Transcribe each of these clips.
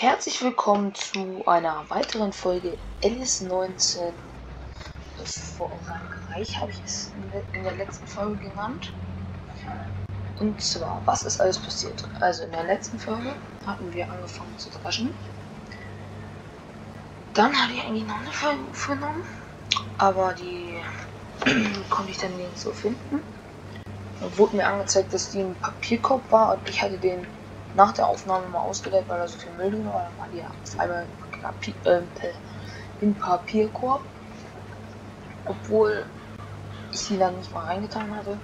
herzlich willkommen zu einer weiteren Folge LS19 Frankreich, habe ich es in der letzten Folge genannt. Und zwar, was ist alles passiert? Also in der letzten Folge hatten wir angefangen zu draschen. Dann hatte ich eigentlich noch eine Folge aufgenommen, aber die konnte ich dann nirgends finden. Da wurde mir angezeigt, dass die im Papierkorb war und ich hatte den nach der Aufnahme mal ausgedeckt, weil da so viel Müll drin war. Dann war die auf einmal im Papierkorb. Obwohl ich sie dann nicht mal reingetan hatte.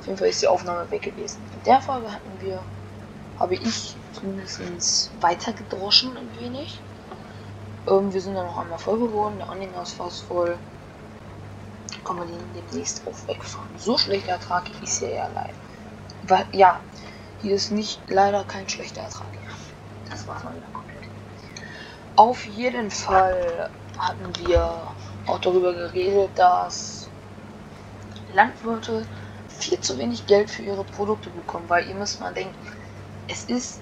Auf jeden Fall ist die Aufnahme weg gewesen. In der Folge hatten wir, habe ich zumindest weiter gedroschen ein wenig. Ähm, wir sind dann noch einmal voll geworden, der Anhänger ist fast voll. Kann man den demnächst auch wegfahren. So schlechter Ertrag ist ja eher leid. Weil, ja, hier ist nicht leider kein schlechter Ertrag. Das war mal wieder komplett. Auf jeden Fall hatten wir auch darüber geredet, dass Landwirte viel zu wenig Geld für ihre Produkte bekommen, weil ihr müsst mal denken, es ist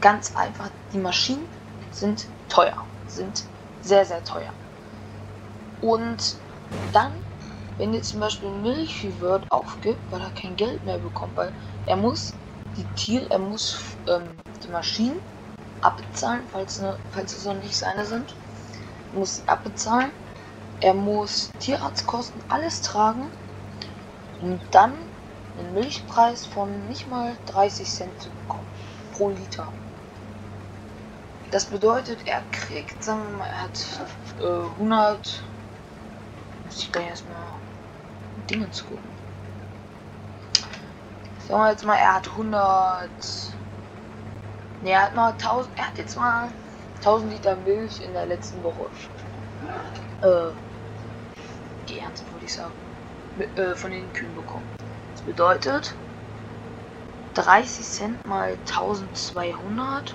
ganz einfach, die Maschinen sind teuer, sind sehr, sehr teuer. Und dann, wenn jetzt zum Beispiel ein Milchviehwirt aufgibt, weil er kein Geld mehr bekommt, weil er muss die Tier, er muss ähm, die Maschinen abbezahlen, falls, ne, falls es noch nicht seine sind. Er muss sie abbezahlen. Er muss Tierarztkosten, alles tragen. Und dann einen Milchpreis von nicht mal 30 Cent zu bekommen. Pro Liter. Das bedeutet, er kriegt, sagen wir mal, er hat äh, 100. Muss ich gleich erstmal Dinge zu gucken. Sagen wir jetzt mal, er hat 100. Ne, er hat mal 1000. Er hat jetzt mal 1000 Liter Milch in der letzten Woche. Äh, geerntet, würde ich sagen. Mit, äh, von den Kühen bekommen. Das bedeutet 30 Cent mal 1200.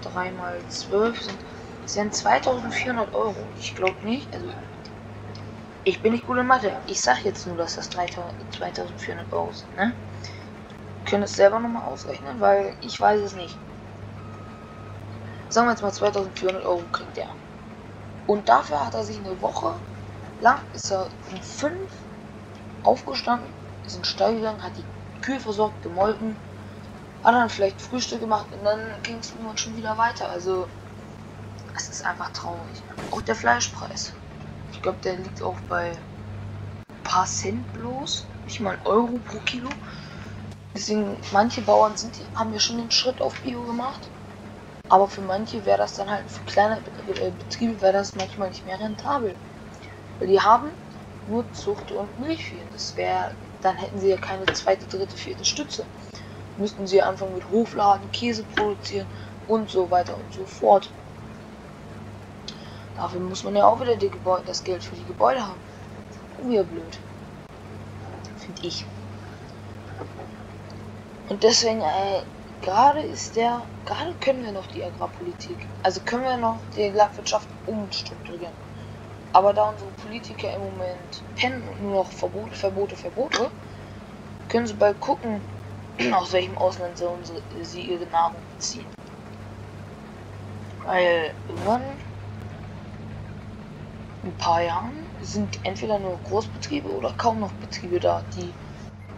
3 mal 12 sind, sind 2400 Euro. Ich glaube nicht. Also ich bin nicht gut in Mathe. Ich sag jetzt nur, dass das 2400 Euro sind, ne? können es selber nochmal ausrechnen, weil ich weiß es nicht. Sagen wir jetzt mal 2400 Euro kriegt er. Und dafür hat er sich eine Woche lang, ist er um 5 aufgestanden, ist in den Stall gegangen, hat die Kühe versorgt, gemolken, hat dann vielleicht Frühstück gemacht und dann ging es irgendwann schon wieder weiter. Also, es ist einfach traurig. Auch der Fleischpreis. Ich glaube, der liegt auch bei paar Cent bloß, nicht mal Euro pro Kilo. Deswegen, manche Bauern sind, haben ja schon den Schritt auf Bio gemacht. Aber für manche wäre das dann halt, für kleine äh, Betriebe wäre das manchmal nicht mehr rentabel. Weil die haben nur Zucht und Milchvieh. Das wäre, dann hätten sie ja keine zweite, dritte, vierte Stütze. Müssten sie anfangen mit Hofladen, Käse produzieren und so weiter und so fort. Dafür muss man ja auch wieder das Geld für die Gebäude haben. Wieder blöd. Finde ich. Und deswegen, ey, gerade ist der, gerade können wir noch die Agrarpolitik, also können wir noch die Landwirtschaft umstrukturieren. Aber da unsere Politiker im Moment pennen und nur noch Verbote, Verbote, Verbote, können sie bald gucken, aus welchem Ausland sie, unsere, sie ihre Nahrung beziehen. Weil irgendwann, ein paar Jahren, sind entweder nur Großbetriebe oder kaum noch Betriebe da, die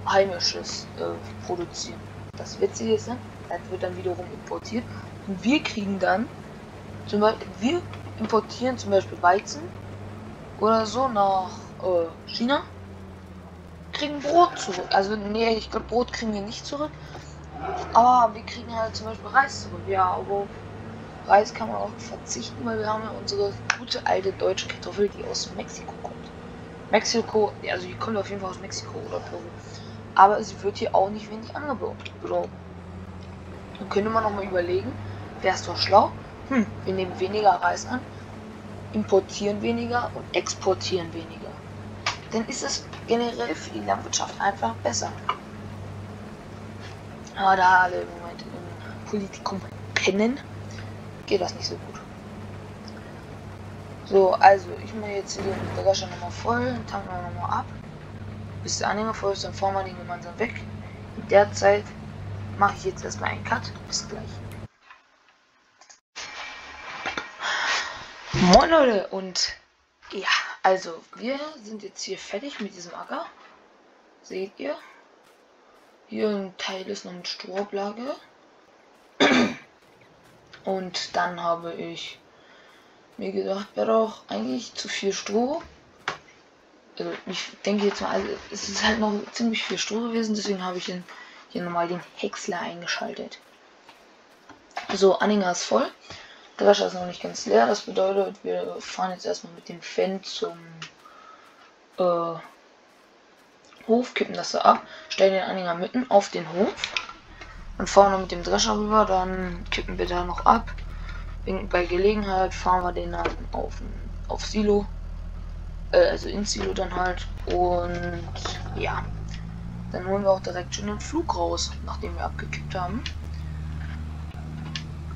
heimisches äh, produzieren. Das Witzige ist das wird dann wiederum importiert und wir kriegen dann zum Beispiel, wir importieren zum Beispiel Weizen oder so nach äh, China, kriegen Brot zurück. Also nee, ich glaube Brot kriegen wir nicht zurück, aber wir kriegen halt zum Beispiel Reis zurück. Ja, aber Reis kann man auch verzichten, weil wir haben ja unsere gute alte deutsche Kartoffel, die aus Mexiko kommt. Mexiko, also die kommt auf jeden Fall aus Mexiko oder Peru aber sie wird hier auch nicht wenig angeboten. Dann könnte man noch mal überlegen, wäre es doch schlau, hm, wir nehmen weniger Reis an, importieren weniger und exportieren weniger. Dann ist es generell für die Landwirtschaft einfach besser. Aber da alle im Moment im Politikum pennen, geht das nicht so gut. So, also ich mache jetzt hier den Drescher nochmal voll, tanken wir nochmal ab bis der Anhänger voll ist, dann fahren wir den gemeinsam weg. In der Zeit mache ich jetzt erstmal einen Cut. Bis gleich. Moin Leute und ja, also wir sind jetzt hier fertig mit diesem Acker. Seht ihr? Hier ein Teil ist noch mit Strohablage. Und dann habe ich mir gedacht, wäre doch eigentlich zu viel Stroh. Also ich denke jetzt mal, also es ist halt noch ziemlich viel Stroh gewesen, deswegen habe ich hier, nochmal den Häcksler eingeschaltet. So, Anhänger ist voll. Der Wäscher ist noch nicht ganz leer. Das bedeutet, wir fahren jetzt erstmal mit dem Fan zum äh, Hof, kippen das so ab, stellen den Anhänger mitten auf den Hof und fahren dann mit dem Drescher rüber. Dann kippen wir da noch ab. Bei Gelegenheit fahren wir den dann auf, auf Silo. Äh, also ins Silo dann halt. Und ja. Dann holen wir auch direkt schon den Flug raus, nachdem wir abgekippt haben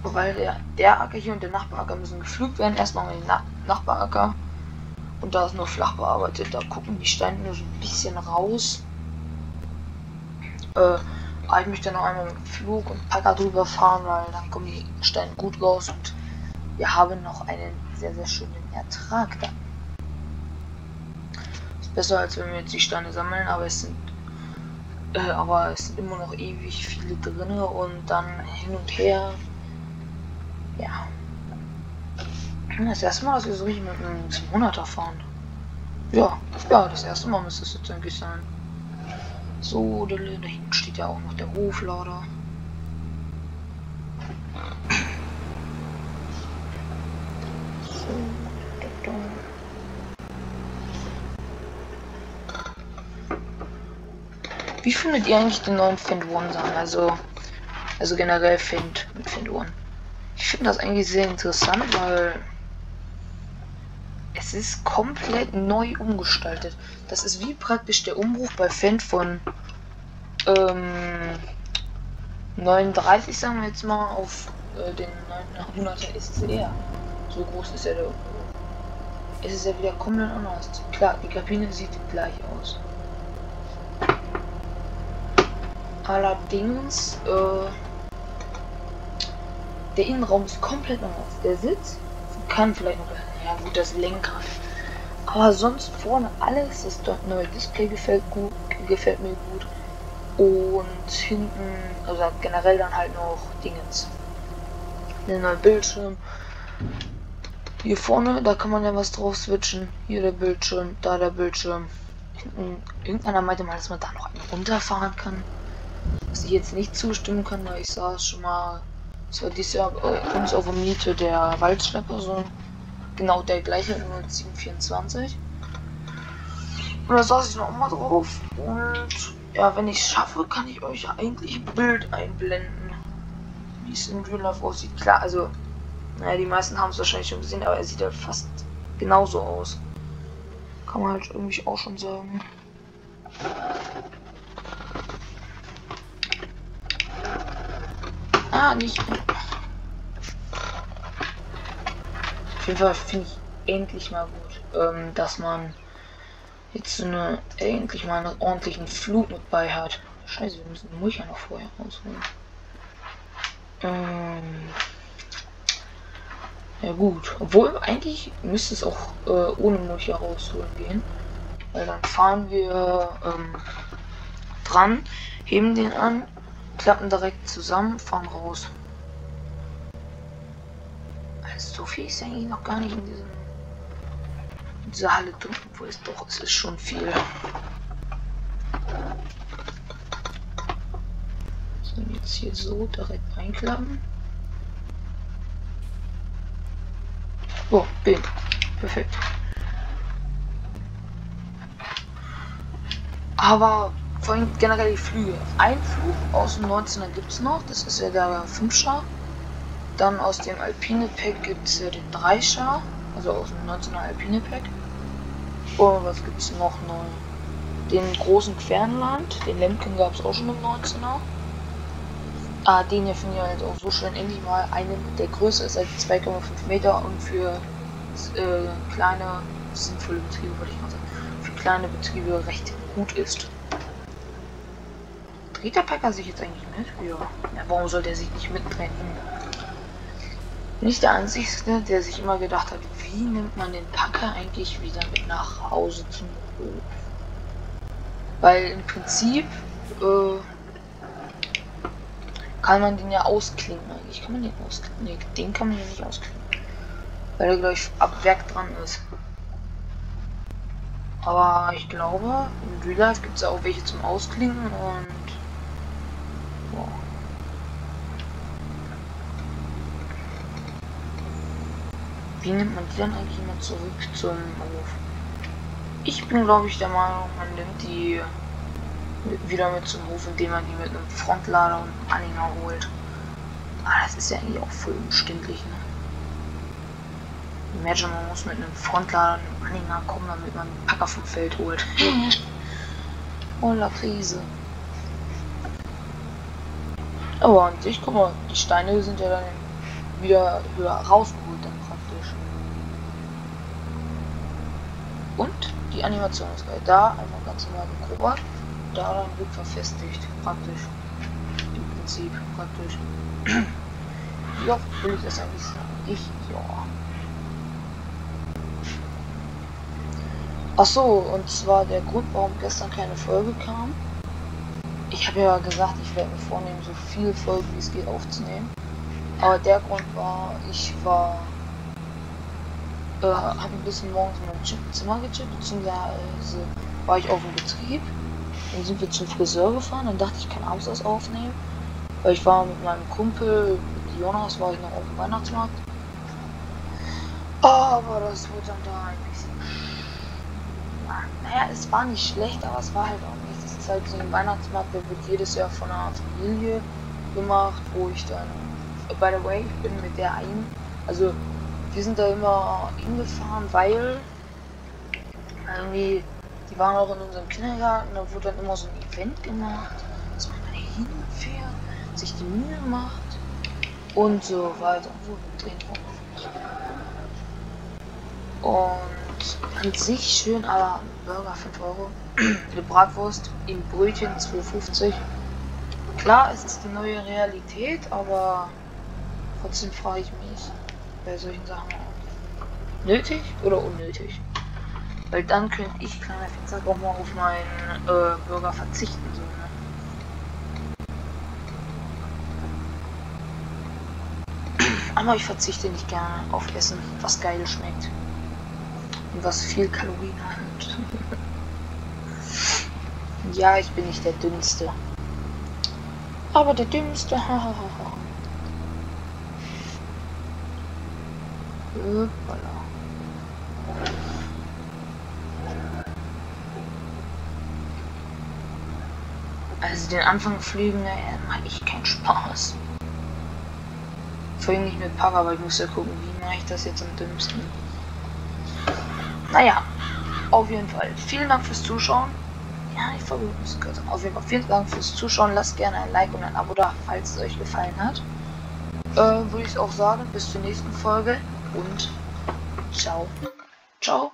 weil der, der Acker hier und der Nachbaracker müssen gepflügt werden. Erstmal mal den Na Nachbaracker. Und da ist nur flach bearbeitet. Da gucken die Steine nur so ein bisschen raus. Äh, ich möchte noch einmal mit dem Flug und Packer drüber fahren, weil dann kommen die Steine gut raus und wir haben noch einen sehr, sehr schönen Ertrag dann. Ist besser als wenn wir jetzt die Steine sammeln, aber es sind äh, aber es sind immer noch ewig viele drinne und dann hin und her ja. Das erste Mal, dass wir so richtig mit einem 700er fahren. Ja, ja, das erste Mal müsste es jetzt eigentlich sein. So, da, hinten steht ja auch noch der Hoflader. Wie findet ihr eigentlich den neuen Find One Sachen? Also, also generell Find mit Find One. Ich finde das eigentlich sehr interessant, weil es ist komplett neu umgestaltet. Das ist wie praktisch der Umbruch bei Fan von ähm, 39, sagen wir jetzt mal, auf äh, den 900er SCR. So groß ist er der Umbruch. Es ist ja wieder komplett anders. Klar, die Kabine sieht gleich aus. Allerdings, äh, der Innenraum ist komplett anders. Der Sitz kann vielleicht noch. Ja, gut, das Lenkrad. Aber sonst vorne alles. Das neue Display gefällt gut, gefällt mir gut. Und hinten, also generell dann halt noch Dingens. Der neue Bildschirm. Hier vorne, da kann man ja was drauf switchen. Hier der Bildschirm, da der Bildschirm. Hinten, irgendeiner meinte mal, dass man da noch einen runterfahren kann. Was ich jetzt nicht zustimmen kann, weil ich saß schon mal das war dieses Jahr bei uns auf der Miete der Waldschlepper, so genau der gleiche, nur 724. Und da saß ich noch mal drauf. Und ja, wenn ich es schaffe, kann ich euch eigentlich ein Bild einblenden. Wie es in Real Life aussieht. Klar, also, naja, die meisten haben es wahrscheinlich schon gesehen, aber er sieht halt fast genauso aus. Kann man halt irgendwie auch schon sagen. Ah, nicht. Auf jeden Fall finde ich endlich mal gut, ähm, dass man jetzt so eine endlich mal einen ordentlichen Flug mit bei hat. Scheiße, wir müssen den Mulcher noch vorher rausholen. Ähm, ja gut, obwohl eigentlich müsste es auch äh, ohne Mulcher rausholen gehen. Weil dann fahren wir ähm, dran, heben den an klappen direkt zusammen, fahren raus. Also so viel ist eigentlich noch gar nicht in, diesem, in dieser Halle drin, wo es doch, es ist schon viel. So, jetzt hier so direkt einklappen. Oh, Bild. Perfekt. Aber vor allem generell die Flüge. Ein Flug aus dem 19er gibt es noch, das ist ja der 5-Schar. Dann aus dem Alpine Pack gibt es ja den 3-Schar, also aus dem 19er Alpine Pack. Und was gibt es noch neu? Den großen Quernland, den Lemken gab es auch schon im 19er. Ah, den hier finde ich halt auch so schön. Endlich mal einen, der größer ist als 2,5 Meter und für äh, kleine, sinnvolle Betriebe, würde ich mal sagen, für kleine Betriebe recht gut ist. Dreht der Packer sich jetzt eigentlich mit? Ja. ja warum soll der sich nicht mitdrehen? Nicht der Einzige, der sich immer gedacht hat, wie nimmt man den Packer eigentlich wieder mit nach Hause zum Hof? Weil im Prinzip äh, kann man den ja ausklingen eigentlich. Kann man den ausklingen? Nee, den kann man ja nicht ausklingen. Weil er gleich ab Werk dran ist. Aber ich glaube, in Real Life gibt es auch welche zum Ausklingen und Wie nimmt man die dann eigentlich immer zurück zum Hof? Ich bin glaube ich der Meinung, man nimmt die wieder mit zum Hof, indem man die mit einem Frontlader und einem Anhänger holt. Aber das ist ja eigentlich auch voll umständlich, ne? Imagine, man muss mit einem Frontlader und einem Anhänger kommen, damit man einen Packer vom Feld holt. oh, la Krise. Aber an sich, guck mal, die Steine sind ja dann wieder höher rausgeholt dann praktisch. Und die Animation ist geil. Da einmal ganz normal gekobert daran wird verfestigt, praktisch. Im Prinzip, praktisch. Oft will ich das eigentlich sagen? Ich, ja. Ach so, und zwar der Grund, warum gestern keine Folge kam. Ich habe ja gesagt, ich werde mir vornehmen, so viele Folgen wie es geht aufzunehmen. Aber der Grund war, ich war, äh, habe ein bisschen morgens in meinem Zimmer gechippt, beziehungsweise war ich auf dem Betrieb dann sind wir zum Friseur gefahren, dann dachte ich, ich kann abends das aufnehmen. Weil ich war mit meinem Kumpel, mit Jonas, war ich noch auf dem Weihnachtsmarkt. Aber das wurde dann da ein bisschen. Ja, naja, es war nicht schlecht, aber es war halt auch nicht. Das ist halt so ein Weihnachtsmarkt, der wird jedes Jahr von einer Familie gemacht, wo ich dann. By the way, ich bin mit der ein. Also, wir sind da immer hingefahren, weil irgendwie die waren auch in unserem Kindergarten, da wurde dann immer so ein Event gemacht, dass man da hinfährt, sich die Mühe macht und so weiter. Und an sich schön, aber Burger 5 Euro. Eine Bratwurst im Brötchen 2,50. Klar, es ist die neue Realität, aber trotzdem frage ich mich bei solchen Sachen nötig oder unnötig. Weil dann könnte ich, kleiner Fenster, auch mal auf meinen äh, Burger verzichten. So, ne? Aber ich verzichte nicht gerne auf Essen, was geil schmeckt. Und was viel Kalorien hat. ja, ich bin nicht der Dünnste. Aber der Dümmste, hahaha. Hoppala. Also den Anfang fliegen, naja, mache ich keinen Spaß. Vor allem nicht mit Papa, aber ich muss ja gucken, wie mache ich das jetzt am dümmsten. Naja, auf jeden Fall. Vielen Dank fürs Zuschauen. Ja, ich versuche es kürzer. Auf jeden Fall vielen Dank fürs Zuschauen. Lasst gerne ein Like und ein Abo da, falls es euch gefallen hat. Äh, würde ich auch sagen, bis zur nächsten Folge und ciao. Ciao.